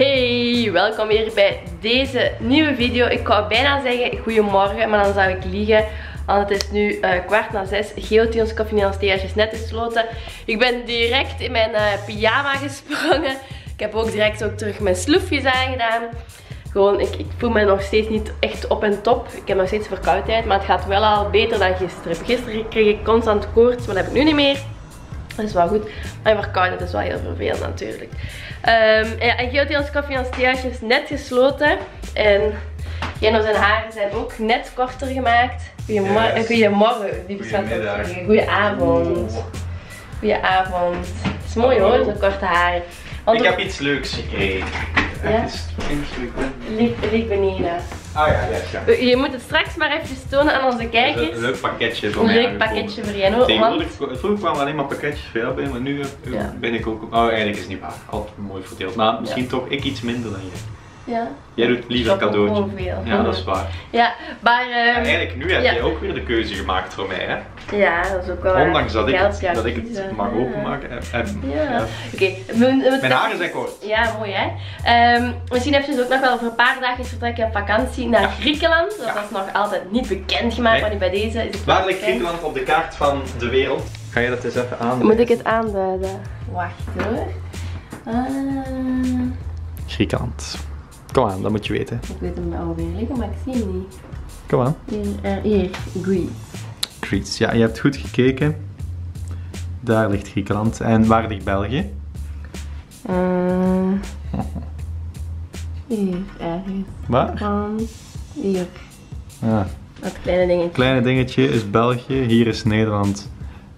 Hey, welkom weer bij deze nieuwe video. Ik wou bijna zeggen goedemorgen, maar dan zou ik liegen. Want het is nu uh, kwart na zes. Geotions Café is net gesloten. Ik ben direct in mijn uh, pyjama gesprongen. Ik heb ook direct ook terug mijn sloefjes aangedaan. Gewoon, ik, ik, voel me nog steeds niet echt op en top. Ik heb nog steeds verkoudheid, maar het gaat wel al beter dan gisteren. Gisteren kreeg ik constant koorts, maar dat heb ik nu niet meer. Dat is wel goed. Maar verkoudheid is wel heel vervelend natuurlijk. Um, ja, en Geoteels Koffie is net gesloten. En Geno zijn haren zijn ook net korter gemaakt. Goedemorgen, yes. goedemorgen lieve schat. Goedenavond. Goedenavond. Het is mooi hoor, zo'n korte haren. ik heb iets leuks gekregen. Ja? Liek beneden. Ah ja, ja, Je moet het straks maar even tonen aan onze kijkers. Een leuk pakketje voor Een leuk pakketje voor Jenno. Want... Vroeger kwamen alleen maar pakketjes voor jou bij, maar nu eh, ben ik ook... Oh, eigenlijk is het niet waar. Altijd mooi verdeeld. Maar misschien toch ik iets minder dan jij. Ja. Jij doet liever cadeautje. Veel. Ja, dat is waar. Ja, maar... Uh, eigenlijk, nu heb je ook weer de keuze gemaakt voor mij, hè? Ja, dat is ook wel Ondanks dat ik, het, dat ik het mag openmaken. En, ja. Oké. Mijn haren zijn kort. Ja, mooi hè. Um, misschien heb je dus ook nog wel voor een paar dagen vertrekken op vakantie naar Griekenland. Dat is nog altijd niet bekendgemaakt, nee. maar nu bij deze is het Waar ligt Griekenland op de kaart van de wereld? Ga je dat eens even aanduiden? Moet ik het aanduiden? Wacht hoor. Uh... Griekenland. Kom aan, dat moet je weten. Ik weet hem alweer liggen, maar ik zie hem niet. Kom aan. Hier, uh, hier, Greece. Greece, ja, je hebt goed gekeken. Daar ligt Griekenland. En waar ligt België? Uh, hier, ergens. Waar? Van hier. Ja. Dat kleine dingetje. Kleine dingetje is België, hier is Nederland.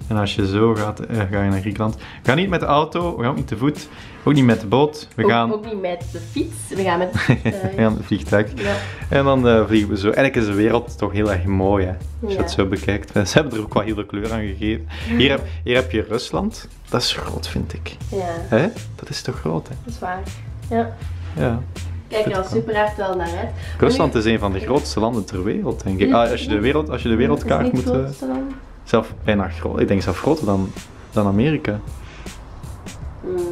En als je zo gaat, eh, ga je naar Griekenland. Ga niet met de auto, we gaan ook niet te voet, ook niet met de boot. We ook, gaan... ook niet met de fiets, we gaan met, we gaan het vliegtuig. Ja. En dan uh, vliegen we zo. Eigenlijk is de wereld toch heel erg mooi, hè? als je het zo bekijkt. Ze hebben er ook wel heel veel kleur aan gegeven. Hier heb, hier heb je Rusland, dat is groot vind ik. Ja. Hè? Dat is toch groot, hè? Dat is waar, ja. Ja. Kijk er al super hard wel naar uit. Rusland is een van de grootste landen ter wereld, denk ik. Ah, als, je de wereld, als je de wereldkaart moet... Zelf bijna groot. Ik denk zelf groter dan, dan Amerika.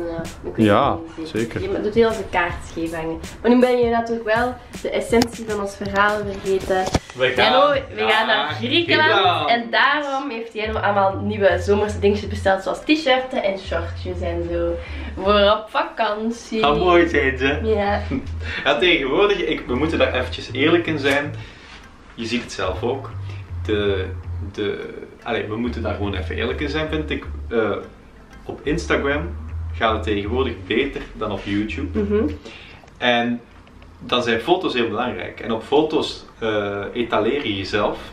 Ja, ja zeker. Je doet heel veel kaartjes hangen. Maar nu ben je natuurlijk wel de essentie van ons verhaal vergeten. We gaan, we gaan naar Griekenland. En daarom heeft Jeno allemaal nieuwe zomerse dingetjes besteld. Zoals t-shirts en shortjes en zo. Voor op vakantie. Gaan mooi zijn ze. Ja. ja tegenwoordig, ik, we moeten daar eventjes eerlijk in zijn. Je ziet het zelf ook. De de, allee, we moeten daar gewoon even eerlijk in zijn, vind ik. Uh, op Instagram gaat het tegenwoordig beter dan op YouTube. Mm En dan zijn foto's heel belangrijk. En op foto's uh, etaleer je jezelf.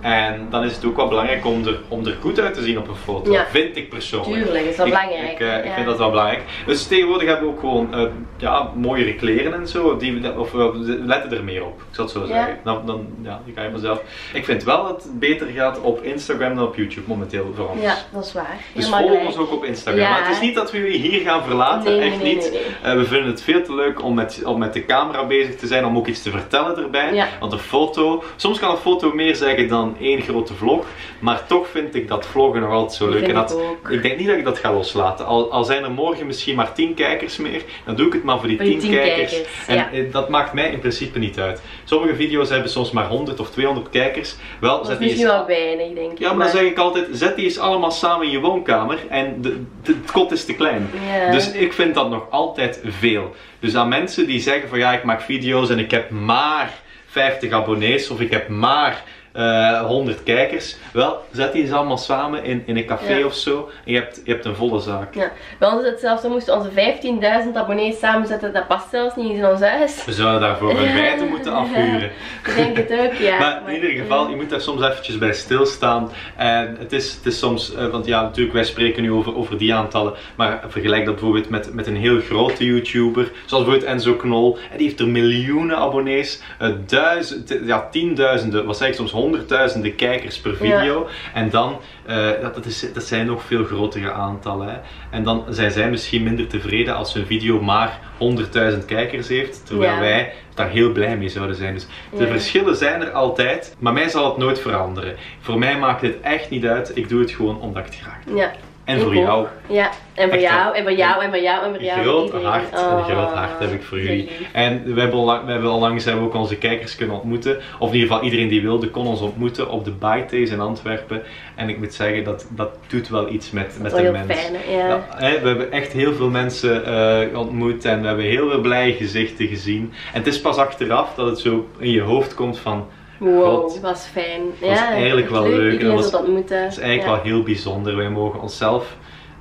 En dan is het ook wel belangrijk om er, om er goed uit te zien op een foto. Ja. Vind ik persoonlijk. Tuurlijk, is wel belangrijk. Ik, uh, ik vind dat wel belangrijk. Dus tegenwoordig hebben we ook gewoon uh, ja, mooiere kleren en zo. Die, of we letten er meer op, ik zal het zo zeggen. Dan, dan ja, die kan je vanzelf. Ik vind wel dat het beter gaat op Instagram dan op YouTube momenteel voor ons. Ja, dat is waar. Dus volg ons ook op Instagram. Maar het is niet dat we jullie hier gaan verlaten, nee, echt nee, niet. Uh, we vinden het veel te leuk om met, om met de camera bezig te zijn, om ook iets te vertellen erbij. Ja. Want een foto, soms kan een foto meer zeggen dan één grote vlog. Maar toch vind ik dat vloggen nog altijd zo leuk. En dat, ik, ik, denk niet dat ik dat ga loslaten. Al, al, zijn er morgen misschien maar 10 kijkers meer, dan doe ik het maar voor die 10 kijkers. kijkers. En ja. Eh, dat maakt mij in principe niet uit. Sommige video's hebben soms maar 100 of 200 kijkers. Wel, dat zet is misschien wel weinig, denk ik. Ja, maar, dan zeg ik altijd, zet die eens allemaal samen in je woonkamer en de, de, het kot is te klein. Ja. Dus ik vind dat nog altijd veel. Dus aan mensen die zeggen van ja, ik maak video's en ik heb maar 50 abonnees of ik heb maar uh, 100 kijkers. Wel, zet die eens allemaal samen in, in een café ja. of zo en je hebt, je hebt een volle zaak. Ja, bij ons is het zelfs, we moesten onze 15.000 abonnees samenzetten, dat past zelfs niet in ons huis. We zouden daarvoor een wijte moeten afhuren. ik denk het ook, ja. maar in ieder geval, je moet daar soms eventjes bij stilstaan. En het is, het is soms, uh, want ja, natuurlijk, wij spreken nu over, over die aantallen, maar vergelijk dat bijvoorbeeld met, met een heel grote YouTuber, zoals bijvoorbeeld Enzo Knol. En die heeft er miljoenen abonnees, uh, duizend, ja, tienduizenden, wat zeg ik soms, honderdduizenden kijkers per video. Ja. En dan, uh, dat, dat, is, dat zijn nog veel grotere aantallen. Hè. En dan zijn zij misschien minder tevreden als hun video maar 100.000 kijkers heeft, terwijl Ja. wij daar heel blij mee zouden zijn. Dus de Ja. verschillen zijn er altijd, maar mij zal het nooit veranderen. Voor mij maakt het echt niet uit, ik doe het gewoon omdat ik het graag doe. Ja, En voor jou. Ja, en voor jou, en voor jou, en voor jou, en voor jou. Groot hart, een groot hart heb ik voor jullie. En we hebben, onlang, we hebben onlangs hebben we ook onze kijkers kunnen ontmoeten. Of in ieder geval iedereen die wilde kon ons ontmoeten op de Bytays in Antwerpen. En ik moet zeggen, dat, dat doet wel iets met, met de mens. ja. We hebben echt heel veel mensen eh, ontmoet en we hebben heel veel blije gezichten gezien. En het is pas achteraf dat het zo in je hoofd komt van... Wow, God, was fijn. was ja, eigenlijk echt wel leuk. En Iedereen dat was- ontmoeten. Het is eigenlijk ja. wel heel bijzonder. Wij mogen onszelf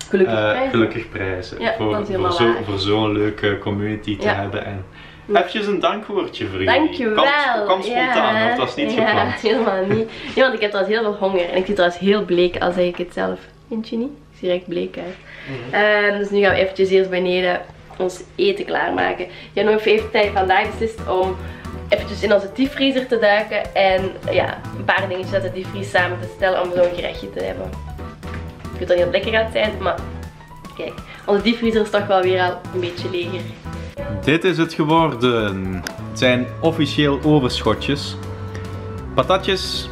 gelukkig. eh, prijzen. gelukkig prijzen. Ja, voor, dat is zo, voor zo'n leuke community te hebben. En Ja. eventjes een dankwoordje voor jullie. Dankjewel. Kwam, kwam spontaan, ja, of het was niet ja, gepland. helemaal niet. Ja, want ik heb trouwens heel veel honger. En ik zie trouwens heel bleek, al zeg ik het zelf. Vind je niet? Ik zie er echt bleek uit. Mhm. Ehm, dus nu gaan we eventjes eerst beneden ons eten klaarmaken. Jan heeft hij vandaag beslist om eventjes in onze diepvriezer te duiken. En ja, een paar dingetjes uit de diepvries samen te stellen om zo'n gerechtje te hebben. Ik weet dat niet het lekker gaat zijn, maar kijk. Onze diepvriezer is toch wel weer al een beetje leger. Dit is het geworden. Het zijn officieel overschotjes. Patatjes,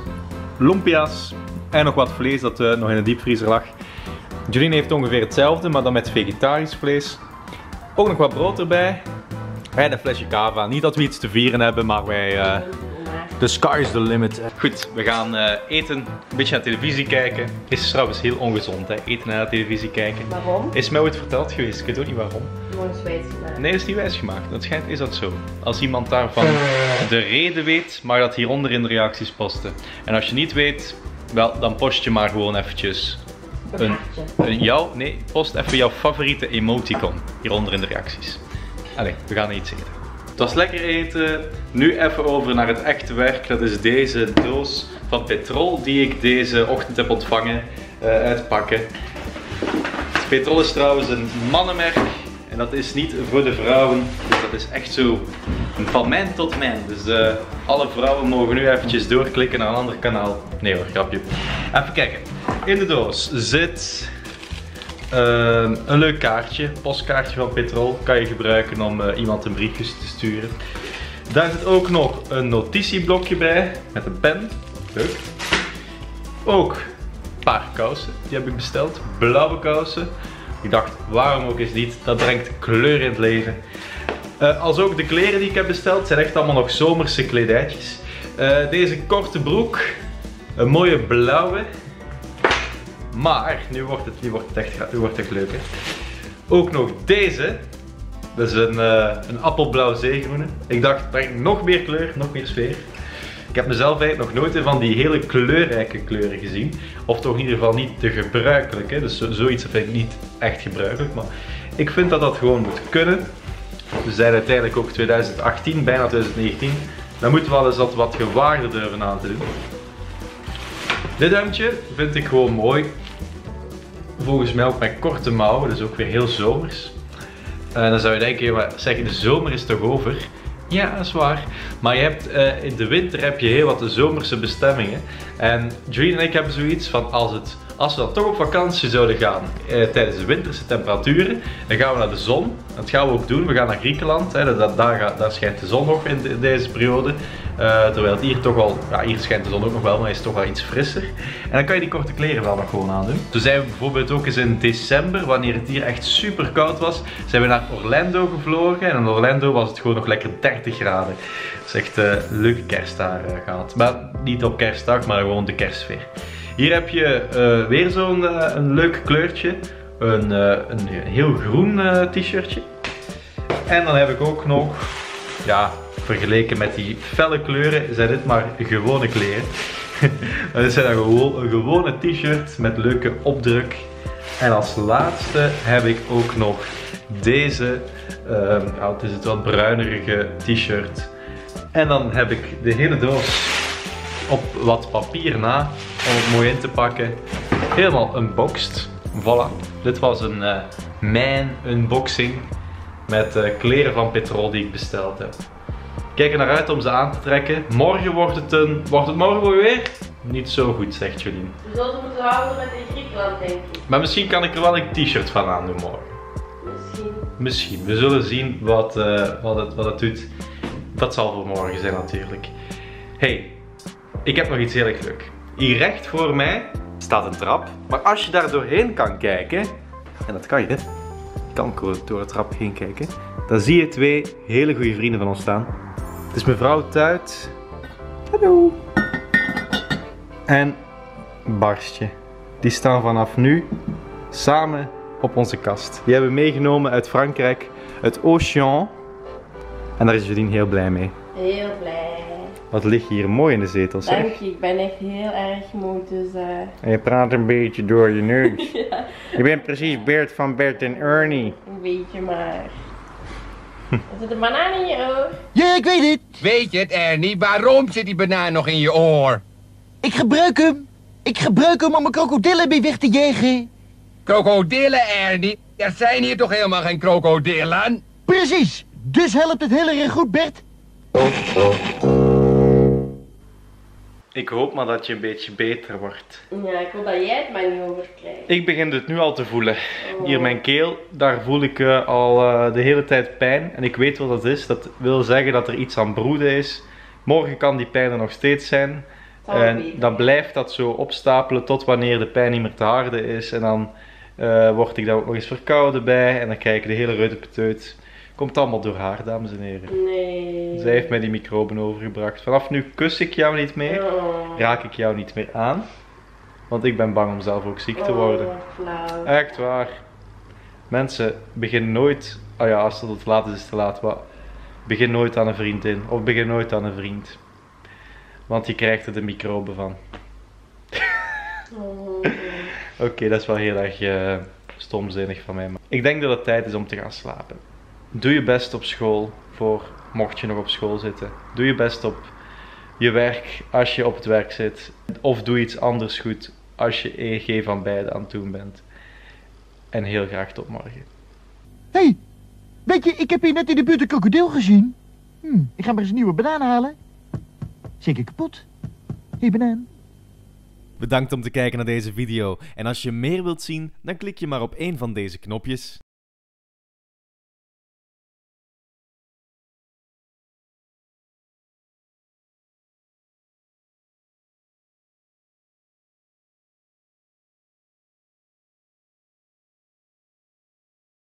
lumpia's en nog wat vlees dat eh, nog in de diepvriezer lag. Julien heeft ongeveer hetzelfde, maar dan met vegetarisch vlees. Ook nog wat brood erbij. En een flesje cava. Niet dat we iets te vieren hebben, maar wij... eh, The sky is the limit. Goed, we gaan eh, eten, een beetje naar televisie kijken. Is trouwens heel ongezond, hè? eten en naar televisie kijken. Waarom? Is mij ooit verteld geweest, ik weet ook niet waarom. Gewoon zwijs gemaakt. Nee, dat is niet wijsgemaakt. Dat schijnt is dat zo. Als iemand daarvan de reden weet, mag dat hieronder in de reacties posten. En als je niet weet, wel, dan post je maar gewoon eventjes een, een jouw, nee, post even jouw favoriete emoticon hieronder in de reacties. Allee, we gaan iets eten. Het was lekker eten. Nu even over naar het echte werk. Dat is deze doos van petrol die ik deze ochtend heb ontvangen. eh, uitpakken. Petrol is trouwens een mannenmerk. En dat is niet voor de vrouwen. Dus dat is echt zo van mijn tot mijn. Dus eh, alle vrouwen mogen nu eventjes doorklikken naar een ander kanaal. Nee hoor, grapje. Even kijken. In de doos zit ehm, een leuk kaartje. Postkaartje van Petrol. Kan je gebruiken om eh, iemand een briefje te sturen. Daar zit ook nog een notitieblokje bij. Met een pen. Leuk. Ook een paar kousen. Die heb ik besteld. Blauwe kousen. Ik dacht, waarom ook eens niet? Dat brengt kleur in het leven. Eh, als ook de kleren die ik heb besteld zijn echt allemaal nog zomerse kledijtjes. Eh, deze korte broek. Een mooie blauwe. Maar, nu wordt het, nu wordt het, echt, nu wordt het echt leuk hè. Ook nog deze. Dat is een, eh, een appelblauw zeegroene. Ik dacht, brengt nog meer kleur, nog meer sfeer. Ik heb mezelf eigenlijk nog nooit van die hele kleurrijke kleuren gezien. Of toch in ieder geval niet de gebruikelijke. Dus zo, zoiets vind ik niet echt gebruikelijk. Maar ik vind dat dat gewoon moet kunnen. We zijn uiteindelijk ook 2018, bijna 2019. Dan moeten we wel eens dat wat gewaarder durven aan te doen. Dit hemdje vind ik gewoon mooi. Volgens mij ook met korte mouwen, dus ook weer heel zomers. En dan zou je denken, zeg, de zomer is toch over? Ja, dat is waar. Maar je hebt, eh, in de winter heb je heel wat de zomerse bestemmingen. En Julie en ik hebben zoiets van, als, het, als we dan toch op vakantie zouden gaan eh, tijdens de winterse temperaturen, dan gaan we naar de zon. Dat gaan we ook doen. We gaan naar Griekenland. Hè, daar, daar schijnt de zon nog in, de- in deze periode. Eh, terwijl het hier toch al, ja, hier schijnt de zon ook nog wel, maar is toch wel iets frisser. En dan kan je die korte kleren wel nog gewoon aandoen. Toen zijn we bijvoorbeeld ook eens in december, wanneer het hier echt super koud was, zijn we naar Orlando gevlogen. En in Orlando was het gewoon nog lekker 30 graden. Dat is echt een leuke kerst daar eh, gehad. Maar niet op kerstdag, maar gewoon de kerstsfeer. Hier heb je eh, weer zo'n eh, leuk kleurtje. Een, eh, een heel groen t-shirtje. En dan heb ik ook nog, ja, vergeleken met die felle kleuren, zijn dit maar gewone kleren. dit zijn dan gewoon een gewone t-shirt met leuke opdruk. En als laatste heb ik ook nog deze, ehm het is het wat bruinerige t-shirt. En dan heb ik de hele doos op wat papier na om het mooi in te pakken. Helemaal unboxed. Voilà. Dit was een eh mijn unboxing met eh, kleren van Petrol die ik besteld heb. Kijk er naar uit om ze aan te trekken. Morgen wordt het een. Wordt het morgen weer? Niet zo goed, zegt Jolien. We zullen moeten houden met in Griekenland, denk ik. Maar misschien kan ik er wel een t-shirt van aandoen morgen. Misschien. Misschien. We zullen zien wat, eh, wat, het, wat het doet. Dat zal voor morgen zijn natuurlijk. Hey, ik heb nog iets heel erg leuk. Hier recht voor mij staat een trap. Maar als je daar doorheen kan kijken, en dat kan je, je kan door de trap heen kijken, dan zie je twee hele goede vrienden van ons staan. Het is mevrouw Tuit. Hallo. En Barstje. Die staan vanaf nu samen op onze kast. Die hebben meegenomen uit Frankrijk, uit Auchan. En daar is Jodien heel blij mee. Heel blij. Wat lig je hier mooi in de zetel, zeg. Dank je, ik ben echt heel erg moe, dus eh En je praat een beetje door je neus. ja, Je bent precies Bert van Bert en Ernie. een beetje maar. Er zit een banaan in je oor. Ja, ik weet het. Weet je het, Ernie? Waarom zit die banaan nog in je oor? Ik gebruik hem. Ik gebruik hem om mijn krokodillen mee weg te jagen. Krokodillen, Ernie? Er zijn hier toch helemaal geen krokodillen? Precies. Dus helpt het heel erg goed, Bert. Ik hoop maar dat je een beetje beter wordt. Ja, ik hoop dat jij het maar niet overkrijgt. Ik begin het nu al te voelen. Hier mijn keel, daar voel ik eh, al eh, de hele tijd pijn. En ik weet wat dat is. Dat wil zeggen dat er iets aan broeden is. Morgen kan die pijn er nog steeds zijn. En dan blijft dat zo opstapelen tot wanneer de pijn niet meer te harde is. En dan eh, word ik daar ook nog eens verkouden bij. En dan krijg ik de hele reutepeteut. Komt allemaal door haar, dames en heren. Nee. Zij heeft mij die microben overgebracht. Vanaf nu kus ik jou niet meer. Oh. Raak ik jou niet meer aan. Want ik ben bang om zelf ook ziek te Oh, worden. flauw. Echt waar. Mensen, begin nooit. Oh ja, als het laat is, is het te laat. Maar begin nooit aan een vriendin. Of begin nooit aan een vriend. Want je krijgt er de microben van. Oh. Oké, dat is wel heel erg eh, stomzinnig van mij. Maar ik denk dat het tijd is om te gaan slapen. Doe je best op school voor mocht je nog op school zitten. Doe je best op je werk als je op het werk zit. Of doe iets anders goed als je geen van beide aan het doen bent. En heel graag tot morgen. Hé, hey, weet je, ik heb hier net in de buurt een krokodil gezien. Hm, ik ga maar eens een nieuwe banaan halen. Zeker kapot. Hé, hey, banaan. Bedankt om te kijken naar deze video. En als je meer wilt zien, dan klik je maar op een van deze knopjes.